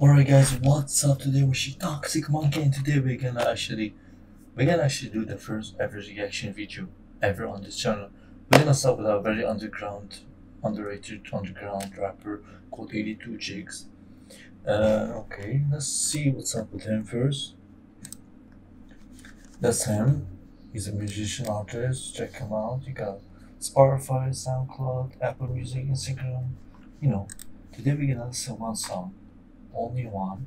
Alright guys, what's up today? We're she Toxic Monkey and today we're gonna actually we're gonna actually do the first ever reaction video ever on this channel. We're gonna start with a very underground, underrated underground rapper called 82 Jigs. Uh, okay, let's see what's up with him first. That's him. He's a musician artist. Check him out. You got Spotify, SoundCloud, Apple Music, Instagram. You know, today we're gonna listen one song, only one.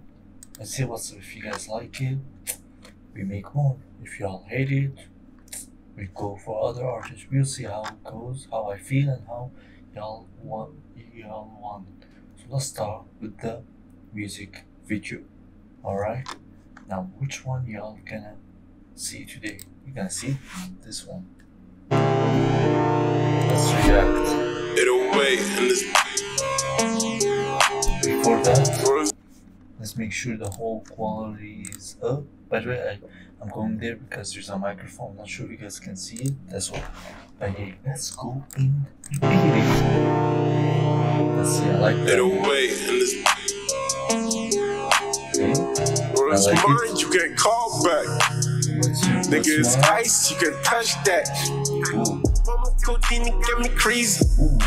Let's see what's if you guys like it. We make more. If y'all hate it, we go for other artists. We'll see how it goes, how I feel, and how y'all want y'all want. So let's start with the music video. Alright? Now which one y'all gonna see today? You gonna see this one. Let's react. It'll wait in this Before that, let's make sure the whole quality is up. By the way, I, I'm going there because there's a microphone. Not sure if you guys can see it. That's why. But yeah, let's go in. Let's see, I like that. Okay. Or it's like it. you can call back. Nigga, it's ice, you can touch that. Ooh, Mama codeine get me crazy. ooh,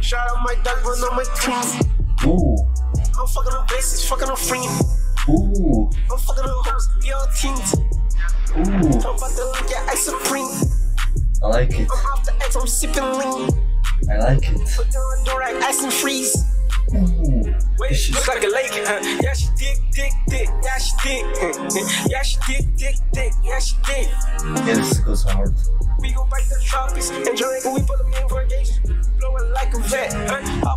Shout out my dog, run on my team. ooh, I'm fucking on bases, fucking on free. ooh, I'm fucking on hoes, y'all teens. ooh. I'm about to look at ice supreme. I like it. I'm off the X, I'm sipping lean. I like it. Put down the door like ice and freeze. Ooh, Wait, is look like a lake, huh? Yeah, she dick, dick, dick. Yeah, she dick. Yeah, she dick, dick, dick. Yeah, she dick. yeah, this goes hard. We gon' bite the tropics. Enjoy when we put them in purgation. Blowing like a vet. Huh?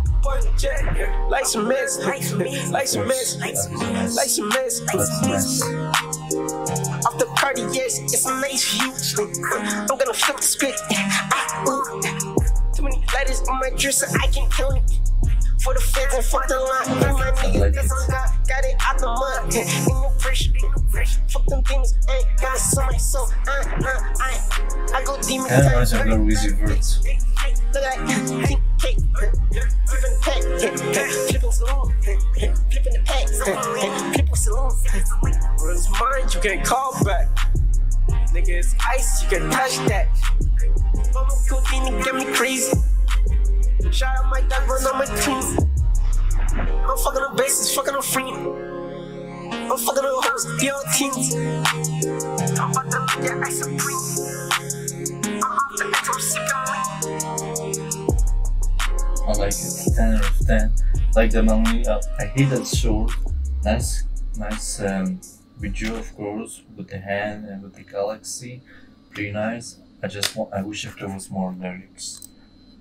Up on the jet. Like some mess. Like some mess. Like some mess. Like some mess. Off the party, yes, it's a nice view. I'm gonna flip the script. Ah. Too many lighters on my dresser, I can count it. For the feds and fuck the line. And my niggas that's on God, got it out the mud. Ain't no pressure, ain't no pressure. Fuck them demons, ain't got it so much. Uh, uh, I, I go demon Kind of reminds me of Lil Uzi Vert's. Look at that. Mine, you can call back. Nigga, it's ice, you can touch that. Mama codeine get me crazy. Shout out my dog, run on my team. I'm fucking on bases, fucking on free. I'm fucking on hoes, y'all teens. I'm about to look at ice supreme. I'm off the X, I'm. I like it. 10 out of 10. Like the melody. Uh, I hate that short. Nice, nice um, video, of course, with the hand and with the galaxy. Pretty nice. I just want. I wish if there was more lyrics,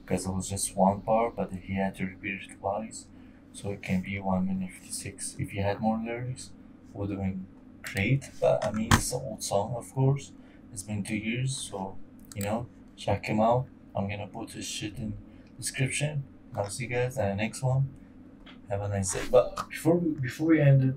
because it was just one part, but he had to repeat it twice, so it can be one minute fifty six. If he had more lyrics, would have been great. But I mean, it's an old song, of course. It's been two years, so you know, check him out. I'm gonna put his shit in description. I'll see you guys in the next one. Have a nice day. But before before we end it,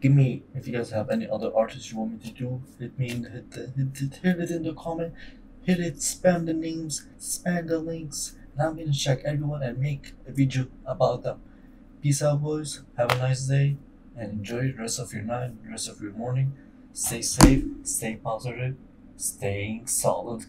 give me if you guys have any other artists you want me to do. Hit me in hit the hit it, hit it in the comment. Hit it, spam the names, spam the links, and I'm gonna check everyone and make a video about them. Peace out, boys. Have a nice day and enjoy the rest of your night, the rest of your morning. Stay safe, stay positive, staying solid gold.